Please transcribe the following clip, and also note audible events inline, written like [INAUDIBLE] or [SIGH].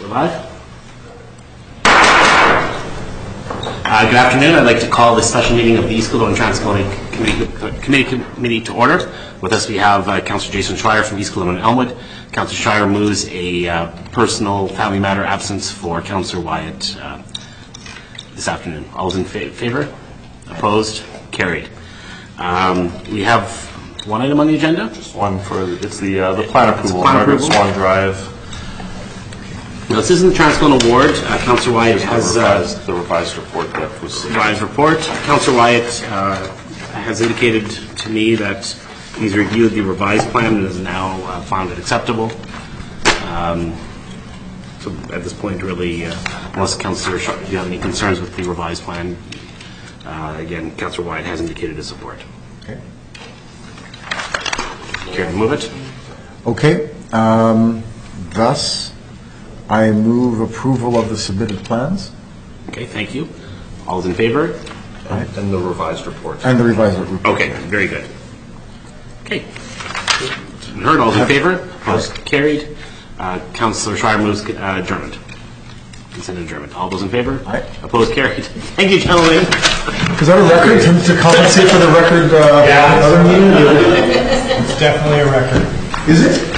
We're live? Uh, Good afternoon. I'd like to call this special meeting of the East Kildonan Transcona Committee Committee Committee to order. With us, we have uh, Councillor Jason Schreyer from East Kildonan Elmwood. Councillor Schreyer moves a uh, personal family matter absence for Councillor Wyatt uh, this afternoon. All those in fa- favor? Opposed? Carried. Um, We have one item on the agenda. One for, it's the, uh, the plan approval, plan approval. Swan Drive, Now, this isn't the Transcona Award. Uh, Councillor Wyatt the has uh, revised, the revised report that was. revised report. Councillor Wyatt uh, has indicated to me that he's reviewed the revised plan and has now uh, found it acceptable. Um, So at this point, really, uh, unless Councillor, Sharp, you have any concerns with the revised plan, uh, again, Councillor Wyatt has indicated his support. Okay. Care to move it? Okay, um, thus, I move approval of the submitted plans Okay, thank you. All those in favor? And the revised report. and the revised report. Okay, very good. Okay. Heard, all those in favor? Opposed, carried. Uh, Councillor Schreyer moves uh, adjournment. Consent adjournment. All those in favor? Aye. Opposed, carried. [LAUGHS] Thank you, gentlemen. Is that a record to to compensate for the record, uh, another meeting? It's definitely a record. Is it?